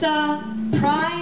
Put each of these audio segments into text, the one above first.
surprise?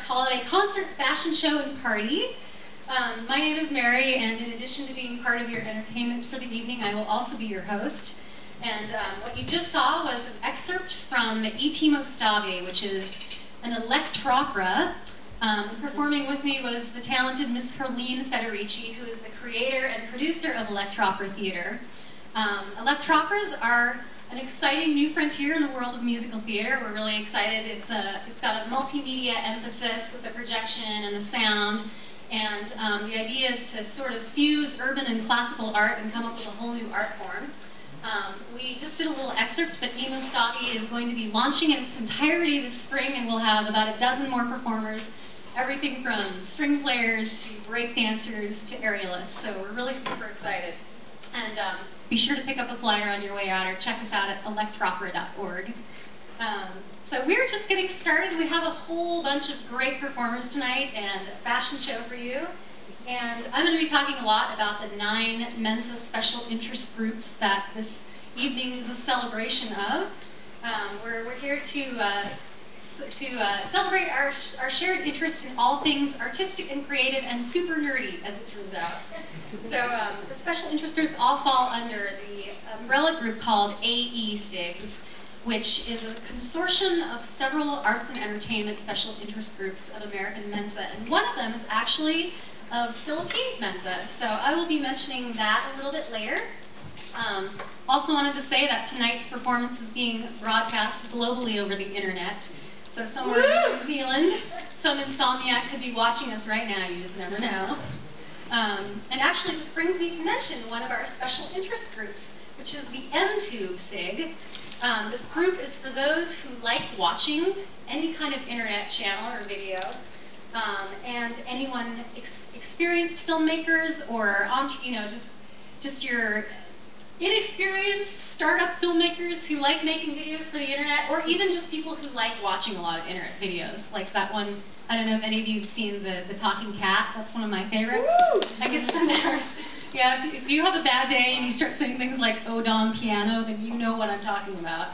Sparks Holiday Concert, Fashion Show, and Party. Um, my name is Mary, and in addition to being part of your entertainment for the evening, I will also be your host. And um, what you just saw was an excerpt from E.T. Mostave, which is an electropera. Um, performing with me was the talented Miss Herlene Federici, who is the creator and producer of Electropera Theater. Um, electroperas are an exciting new frontier in the world of musical theater. We're really excited. It's, a, it's got a multimedia emphasis with the projection and the sound. And um, the idea is to sort of fuse urban and classical art and come up with a whole new art form. Um, we just did a little excerpt, but Emo Stoggy is going to be launching in its entirety this spring, and we'll have about a dozen more performers, everything from string players to break dancers to aerialists. So we're really super excited. And um, be sure to pick up a flyer on your way out or check us out at electropera.org. Um, so we're just getting started. We have a whole bunch of great performers tonight and a fashion show for you. And I'm going to be talking a lot about the nine Mensa special interest groups that this evening is a celebration of. Um, we're, we're here to, uh, to uh, celebrate our, our shared interest in all things artistic and creative and super nerdy, as it turns out. So um, the special interest groups all fall under the umbrella group called AE-SIGS, which is a consortium of several arts and entertainment special interest groups of American Mensa. And one of them is actually of Philippines Mensa. So I will be mentioning that a little bit later. Um, also wanted to say that tonight's performance is being broadcast globally over the internet. So somewhere in New Zealand, some insomniac could be watching us right now, you just never know. Um, and actually this brings me to mention one of our special interest groups, which is the M-Tube SIG. Um, this group is for those who like watching any kind of internet channel or video, um, and anyone ex experienced filmmakers or you know just just your inexperienced startup filmmakers who like making videos for the internet, or even just people who like watching a lot of internet videos. Like that one, I don't know if any of you have seen the, the Talking Cat. That's one of my favorites. Woo! I get some hours. Yeah, if, if you have a bad day and you start saying things like Odon piano, then you know what I'm talking about.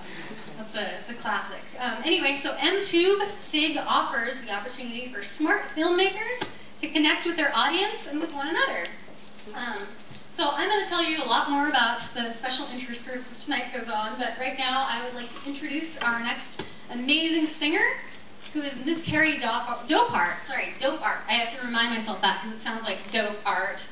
That's a, it's a classic. Um, anyway, so MTube SIG offers the opportunity for smart filmmakers to connect with their audience and with one another. Um, so I'm going to tell you a lot more about the special interest groups as tonight goes on, but right now I would like to introduce our next amazing singer, who is Miss Carrie Dope Art. Sorry, Dope Art. I have to remind myself that because it sounds like dope art.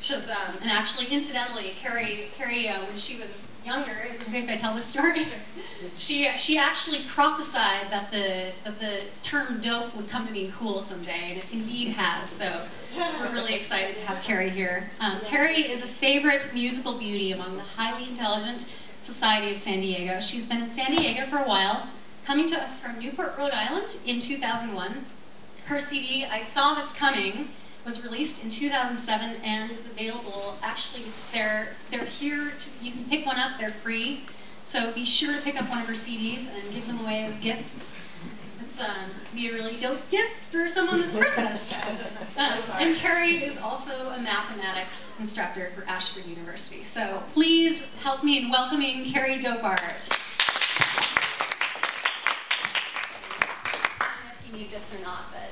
She's, um, and actually, incidentally, Carrie, Carrie uh, when she was younger, is if I tell this story? she, she actually prophesied that the, that the term dope would come to be cool someday, and it indeed has. So we're really excited to have Carrie here. Um, Carrie is a favorite musical beauty among the highly intelligent Society of San Diego. She's been in San Diego for a while, coming to us from Newport, Rhode Island in 2001. Her CD, I Saw This Coming, was released in 2007 and is available. Actually, it's they're they're here. To, you can pick one up. They're free. So be sure to pick up one of her CDs and give them away as gifts. It's um, be a really dope gift for someone this Christmas. Um, and Carrie is also a mathematics instructor for Ashford University. So please help me in welcoming Carrie Dopart. I don't know if you need this or not, but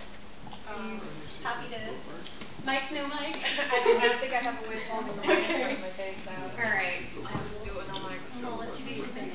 um, happy to. Mike, no Mike? I don't, I think I have a windfall in my face now. All right. I'll do it on my. I'm going to let you do your thing.